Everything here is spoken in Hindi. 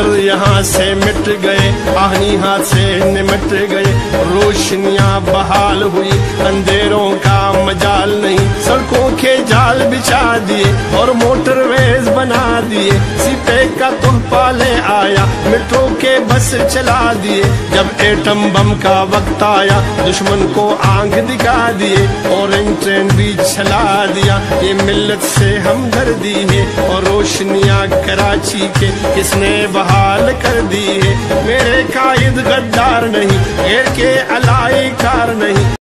हाथ से मिट गए आहनी हाथ से निमट गए। रोशनियाँ बहाल हुई, अंधेरों का मजाल नहीं। सड़कों के जाल बिछा दिए और मोटरवेज बना दिए। सिपे का तुहफा ले आया मेट्रो के बस चला दिए। जब एटम बम का वक्त आया, दुश्मन को आँख दिखा दिए और ट्रेन भी चला दिया। ये मिल्लत से हमदर्दी है और रोशनियाँ कराची के किसने बहाल कर दी है। मेरे कायद गद्दार नहीं घेर के अलाई कार नहीं।